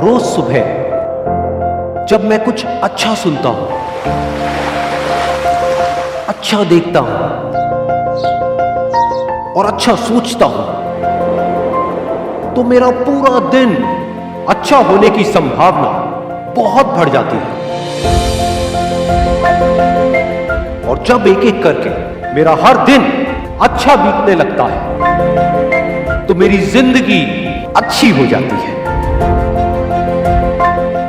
रोज सुबह, जब मैं कुछ अच्छा सुनता हूँ अच्छा देखता हूँ, और अच्छा सोचता हूँ तो मेरा पूरा दिन अच्छा होने की संभावना बहुत बढ़ जाती है। और जब एक एक करके मेरा हर दिन अच्छा बीतने लगता है तो मेरी ज़िंदगी अच्छी हो जाती है।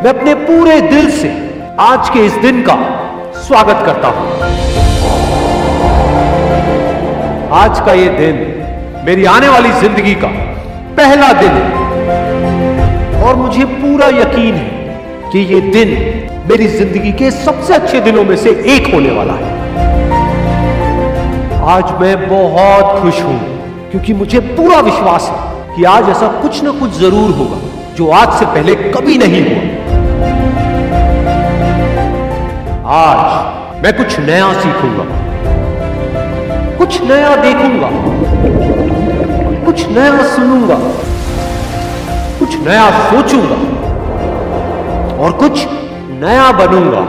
मैं अपने पूरे दिल से आज के इस दिन का स्वागत करता हूँ। आज का ये दिन मेरी आने वाली ज़िंदगी का पहला दिन है। और मुझे पूरा यकीन है कि ये दिन मेरी ज़िंदगी के सबसे अच्छे दिनों में से एक होने वाला है। आज मैं बहुत खुश हूँ, क्योंकि मुझे पूरा विश्वास है कि आज ऐसा कुछ ना कुछ ज़रूर होगा जो आज से पहले कभी नहीं हुआ। आज मैं कुछ नया सीखूँगा। कुछ नया देखूँगा। कुछ नया सुनूँगा। कुछ नया सोचूँगा। और कुछ नया बनूँगा।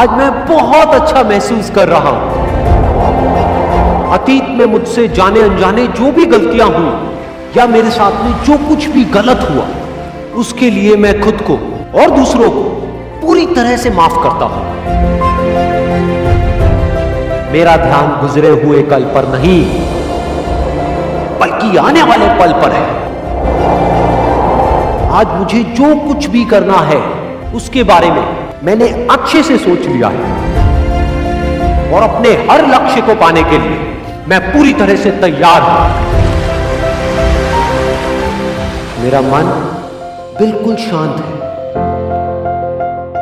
आज मैं बहुत अच्छा महसूस कर रहा हूँ। अतीत में मुझसे जाने अनजाने जो भी गलतियाँ हुई या मेरे साथ में जो कुछ भी गलत हुआ, उसके लिए मैं खुद को और दूसरों को पूरी तरह से माफ़ करता हूँ। मेरा ध्यान गुजरे हुए कल पर नहीं, बल्कि आने वाले पल पर है। आज मुझे जो कुछ भी करना है, उसके बारे में मैंने अच्छे से सोच लिया है। और अपने हर लक्ष्य को पाने के लिए मैं पूरी तरह से तैयार हूँ। मेरा मन बिल्कुल शांत है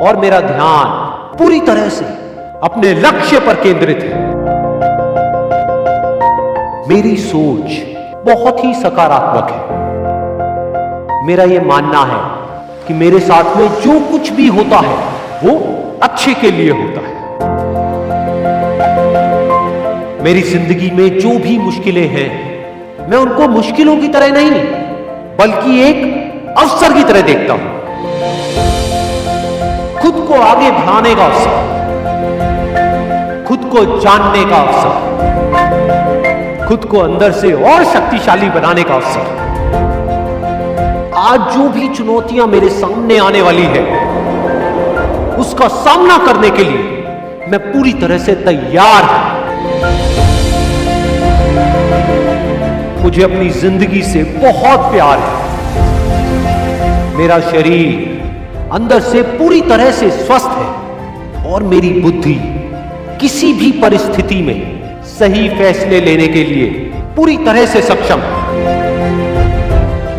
और मेरा ध्यान पूरी तरह से अपने लक्ष्य पर केंद्रित है। मेरी सोच बहुत ही सकारात्मक है। मेरा यह मानना है कि मेरे साथ में जो कुछ भी होता है, वो अच्छे के लिए होता है। मेरी ज़िंदगी में जो भी मुश्किलें हैं, मैं उनको मुश्किलों की तरह नहीं बल्कि एक अवसर की तरह देखता हूँ। खुद को आगे बढ़ाने का अवसर, खुद को जानने का अवसर, खुद को अंदर से और शक्तिशाली बनाने का अवसर। आज जो भी चुनौतियाँ मेरे सामने आने वाली है, उसका सामना करने के लिए मैं पूरी तरह से तैयार हूँ। मुझे अपनी ज़िंदगी से बहुत प्यार है। मेरा शरीर अंदर से पूरी तरह से स्वस्थ है और मेरी बुद्धि किसी भी परिस्थिति में सही फैसले लेने के लिए पूरी तरह से सक्षम है।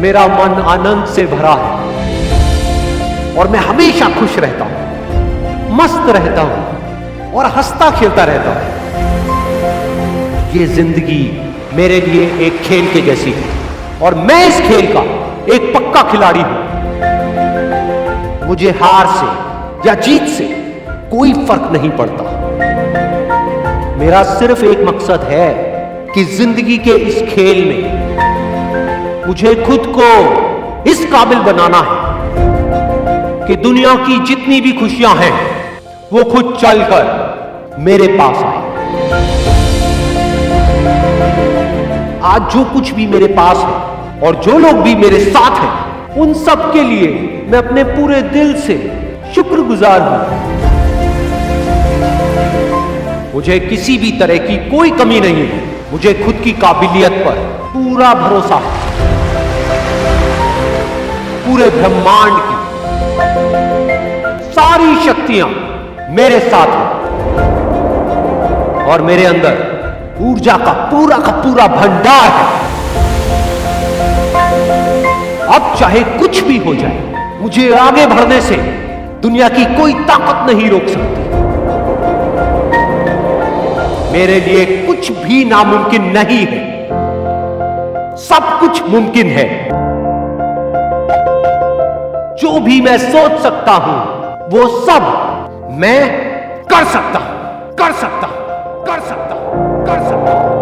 मेरा मन आनंद से भरा है और मैं हमेशा खुश रहता हूँ, मस्त रहता हूँ और हंसता खेलता रहता हूँ। ये ज़िंदगी मेरे लिए एक खेल के जैसी है। और मैं इस खेल का एक पक्का खिलाड़ी हूँ। मुझे हार से या जीत से कोई फ़र्क नहीं पड़ता। मेरा सिर्फ़ एक मकसद है कि ज़िंदगी के इस खेल में मुझे खुद को इस काबिल बनाना है कि दुनिया की जितनी भी खुशियाँ हैं, वो खुद चलकर मेरे पास आए। आज जो कुछ भी मेरे पास है और जो लोग भी मेरे साथ हैं, उन सब के लिए मैं अपने पूरे दिल से शुक्रगुजार हूँ। मुझे किसी भी तरह की कोई कमी नहीं है। मुझे खुद की काबिलियत पर पूरा भरोसा है। पूरे ब्रह्मांड की सारी शक्तियाँ मेरे साथ हैं और मेरे अंदर ऊर्जा का पूरा का पूरा भंडार है। अब चाहे कुछ भी हो जाए, मुझे आगे बढ़ने से दुनिया की कोई ताकत नहीं रोक सकती। मेरे लिए कुछ भी नामुमकिन नहीं है। सब कुछ मुमकिन है। जो भी मैं सोच सकता हूँ, वो सब मैं कर सकता हूँ, कर सकता हूँ। कर सकता हूं